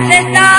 Gracias.